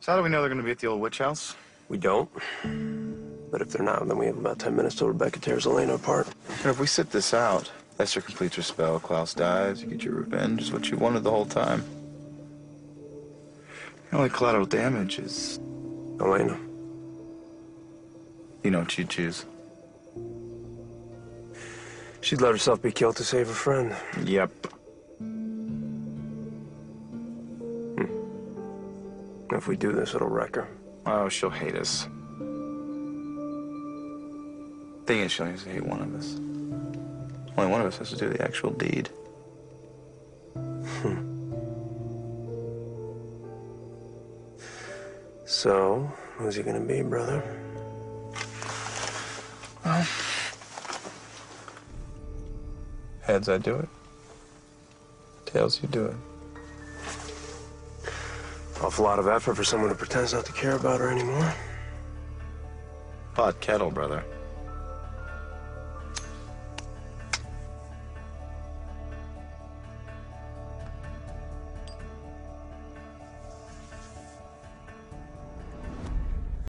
So how do we know they're going to be at the old witch house? We don't. But if they're not, then we have about 10 minutes till Rebekah tears Elena apart. And if we sit this out, Esther completes her spell, Klaus dies, you get your revenge, is what you wanted the whole time. The only collateral damage is, Elena. you know what you'd choose. She'd let herself be killed to save her friend. Yep. If we do this, it'll wreck her. Oh, she'll hate us. Thing is, she'll only hate one of us. Only one of us has to do the actual deed. Hmm. So, who's he gonna be, brother? Well, Heads, I do it. Tails, you do it. Awful lot of effort for someone who pretends not to care about her anymore. Pot kettle, brother.